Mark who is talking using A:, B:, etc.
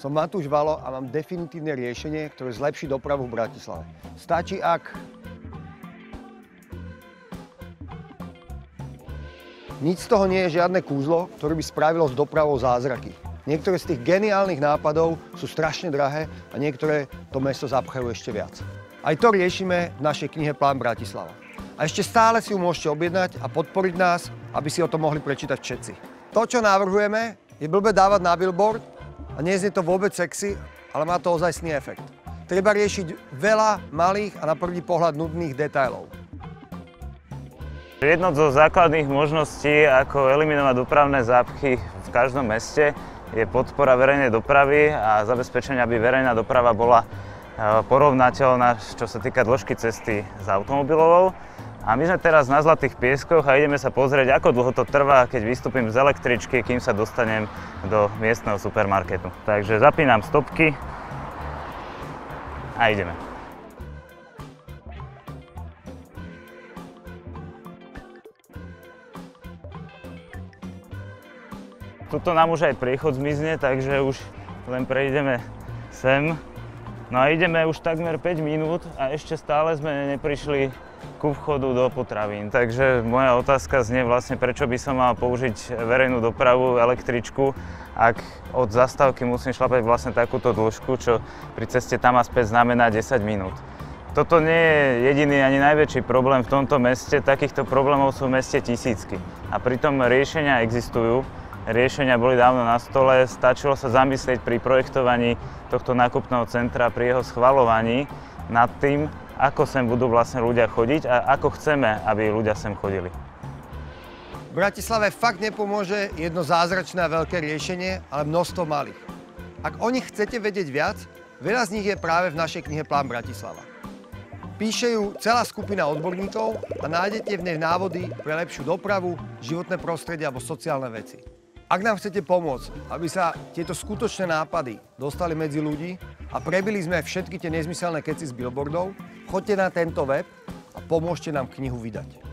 A: Som Matúš Valo a mám definitívne riešenie, ktoré zlepší dopravu v Bratislave. Stačí, ak Nič z toho nie je žiadne kúzlo, ktoré by spravilo s dopravou zázraky. Niektoré z tých geniálnych nápadov sú strašne drahé a niektoré to mesto zapchajú ešte viac. Aj to riešime v našej knihe Plán Bratislava. A ešte stále si ju môžete objednať a podporiť nás, aby si o tom mohli prečítať všetci. To, čo navrhujeme, je blbe dávať na billboard a nie je to vôbec sexy, ale má to ozajstný efekt. Treba riešiť veľa malých a na prvý pohľad nudných detailov.
B: Jedno zo základných možností, ako eliminovať dopravné zápchy v každom meste, je podpora verejnej dopravy a zabezpečenie, aby verejná doprava bola e, porovnateľná, čo sa týka dĺžky cesty s automobilovou. A my sme teraz na Zlatých pieskoch a ideme sa pozrieť, ako dlho to trvá, keď vystúpim z električky, kým sa dostanem do miestneho supermarketu. Takže zapínam stopky a ideme. Tuto nám už aj priechod zmizne, takže už len prejdeme sem. No a ideme už takmer 5 minút a ešte stále sme neprišli ku vchodu do potravín. Takže moja otázka znie vlastne, prečo by som mal použiť verejnú dopravu, električku, ak od zastávky musím šlapať vlastne takúto dĺžku, čo pri ceste tam a späť znamená 10 minút. Toto nie je jediný ani najväčší problém v tomto meste, takýchto problémov sú v meste tisícky. A pritom riešenia existujú, riešenia boli dávno na stole, stačilo sa zamyslieť pri projektovaní tohto nákupného centra, pri jeho schvalovaní nad tým, ako sem budú vlastne ľudia chodiť a ako chceme, aby ľudia sem chodili.
A: Bratislave fakt nepomôže jedno zázračné a veľké riešenie, ale množstvo malých. Ak o nich chcete vedieť viac, veľa z nich je práve v našej knihe Plán Bratislava. Píše ju celá skupina odborníkov a nájdete v nej návody pre lepšiu dopravu, životné prostredie alebo sociálne veci. Ak nám chcete pomôcť, aby sa tieto skutočné nápady dostali medzi ľudí a prebili sme všetky tie nezmyselné keci z billboardov, choďte na tento web a pomôžte nám knihu vydať.